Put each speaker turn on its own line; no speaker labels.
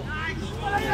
Nice fire!